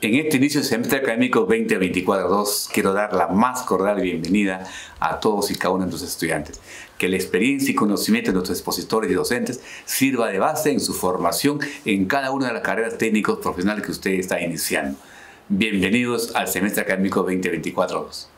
En este inicio del semestre académico 2024-2 quiero dar la más cordial bienvenida a todos y cada uno de nuestros estudiantes. Que la experiencia y conocimiento de nuestros expositores y docentes sirva de base en su formación en cada una de las carreras técnicos profesionales que usted está iniciando. Bienvenidos al semestre académico 2024-2.